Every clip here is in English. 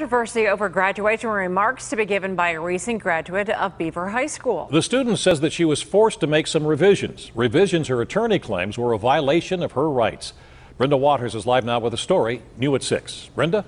Controversy over graduation remarks to be given by a recent graduate of Beaver High School. The student says that she was forced to make some revisions. Revisions her attorney claims were a violation of her rights. Brenda Waters is live now with a story, new at 6. Brenda?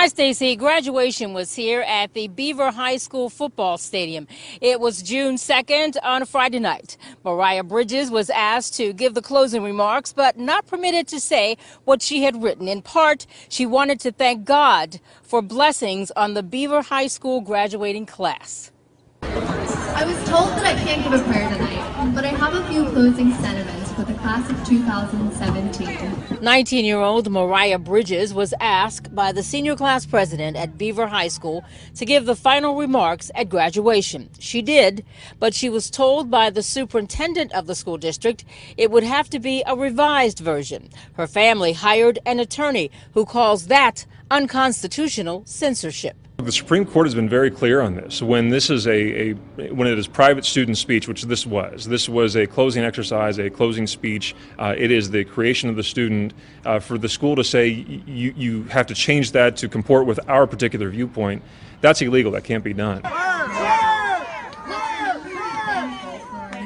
Hi, Stacy. Graduation was here at the Beaver High School football stadium. It was June 2nd on a Friday night. Mariah Bridges was asked to give the closing remarks, but not permitted to say what she had written. In part, she wanted to thank God for blessings on the Beaver High School graduating class. I was told that I can't give a prayer tonight, but I have a few closing sentiments for the class of 2017. 19 year old Mariah Bridges was asked by the senior class president at Beaver High School to give the final remarks at graduation. She did, but she was told by the superintendent of the school district it would have to be a revised version. Her family hired an attorney who calls that unconstitutional censorship. The Supreme Court has been very clear on this. When this is a, a, when it is private student speech, which this was, this was a closing exercise, a closing speech. Uh, it is the creation of the student. Uh, for the school to say you you have to change that to comport with our particular viewpoint, that's illegal. That can't be done.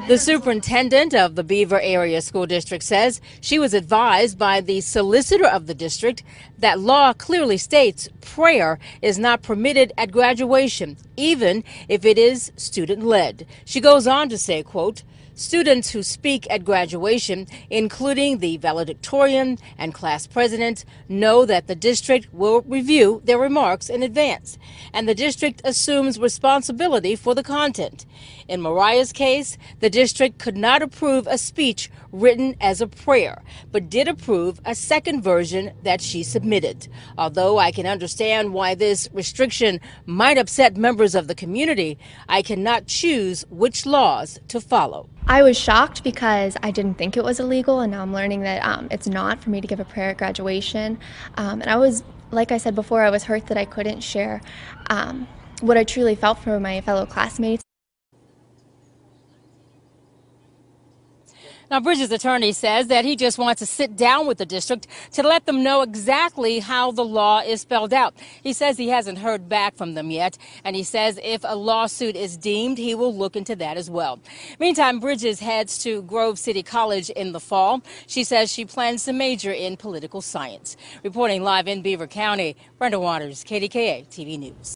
The superintendent of the Beaver Area School District says she was advised by the solicitor of the district that law clearly states prayer is not permitted at graduation, even if it is student led. She goes on to say, quote, Students who speak at graduation, including the valedictorian and class president, know that the district will review their remarks in advance, and the district assumes responsibility for the content. In Mariah's case, the district could not approve a speech written as a prayer, but did approve a second version that she submitted. Although I can understand why this restriction might upset members of the community, I cannot choose which laws to follow. I was shocked because I didn't think it was illegal, and now I'm learning that um, it's not for me to give a prayer at graduation. Um, and I was, like I said before, I was hurt that I couldn't share um, what I truly felt for my fellow classmates. Now, Bridges' attorney says that he just wants to sit down with the district to let them know exactly how the law is spelled out. He says he hasn't heard back from them yet, and he says if a lawsuit is deemed, he will look into that as well. Meantime, Bridges heads to Grove City College in the fall. She says she plans to major in political science. Reporting live in Beaver County, Brenda Waters, KDKA TV News.